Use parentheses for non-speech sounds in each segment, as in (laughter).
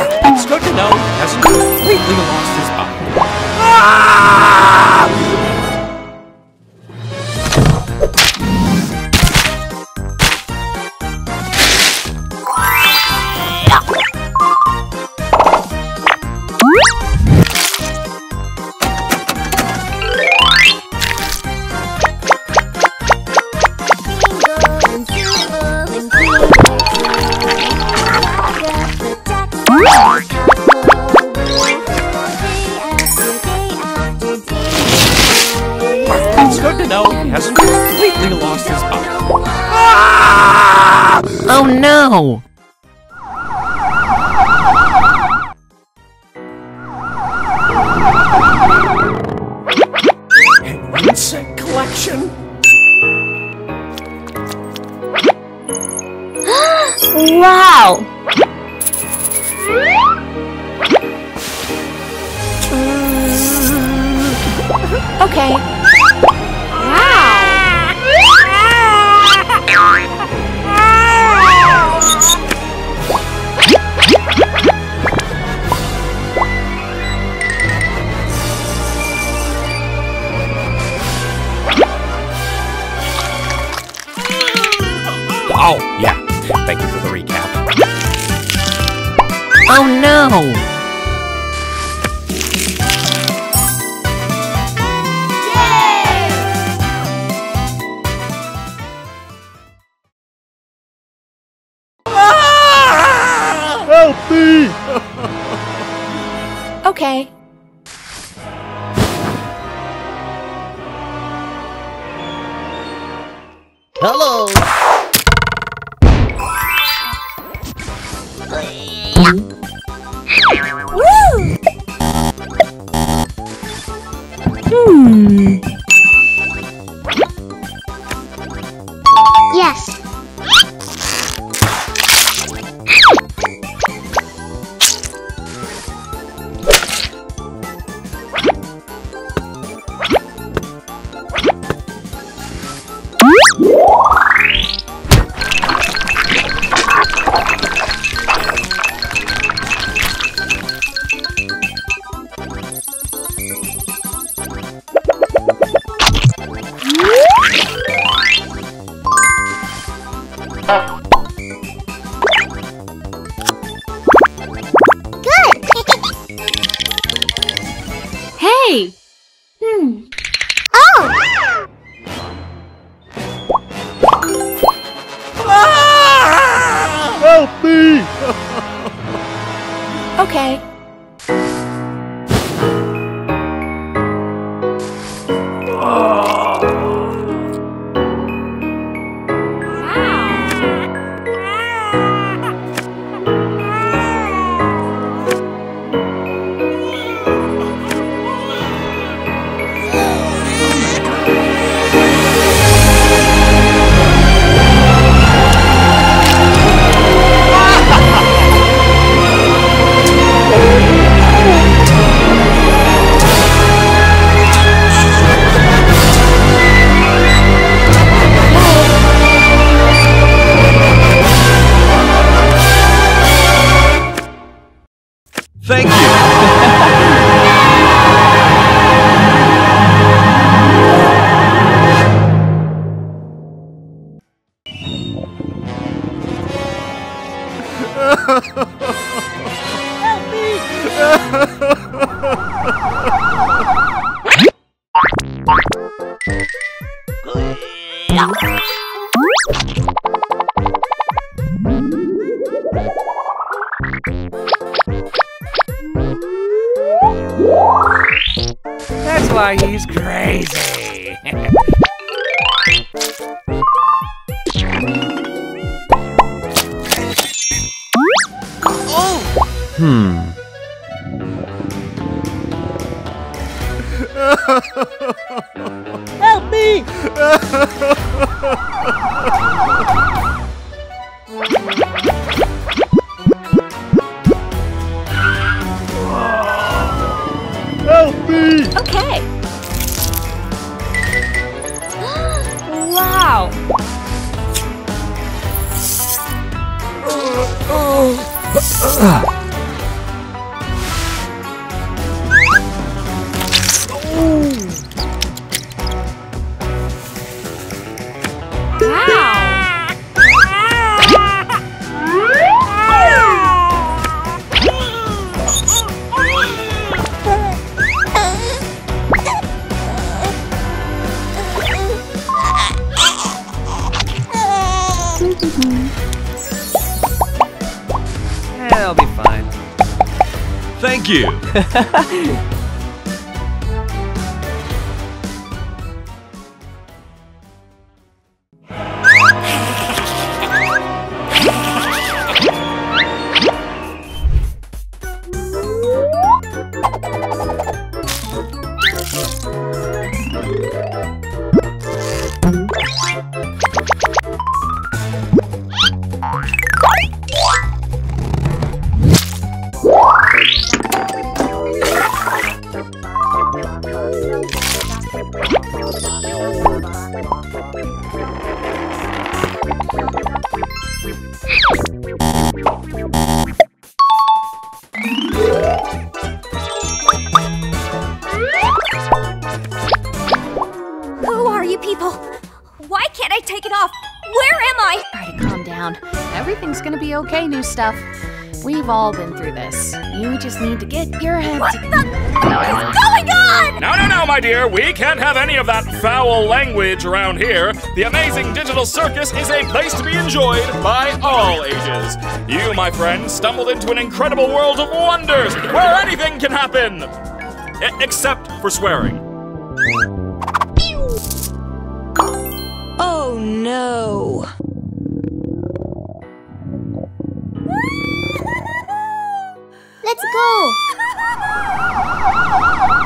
It's good to know he hasn't completely lost his mind. Ah! Oh no! An insect collection? (gasps) Wow! Uh. Okay. Oh, yeah. Thank you for the recap. Oh no! Help me! Okay. Hello! 嗯。Hey! Hmm. Oh! Help me! (laughs) Okay. Why he's crazy. oh! Hmm. Help me! (laughs) 으아! (laughs) you people? Why can't I take it off? Where am I? Try to calm down. Everything's gonna be okay, new stuff. We've all been through this. You just need to get your head What to- the is going on? No, no, no, my dear. We can't have any of that foul language around here. The amazing digital circus is a place to be enjoyed by all ages. You, my friend, stumbled into an incredible world of wonders where anything can happen, except for swearing. Oh no. Let's go. (laughs)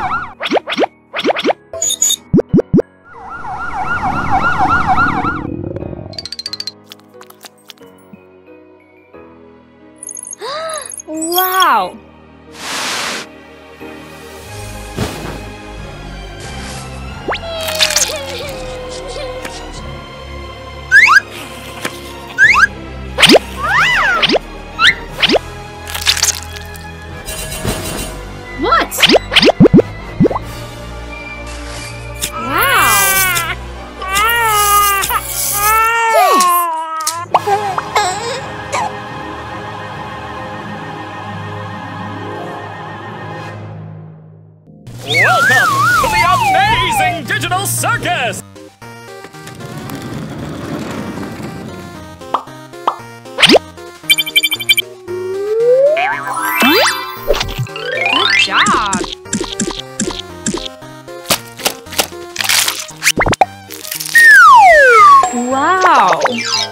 Welcome to the amazing digital circus! Good job! Wow.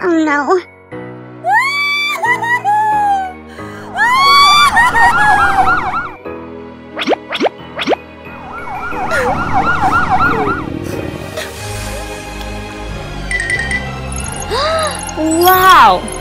Oh no. (gasps) Wow!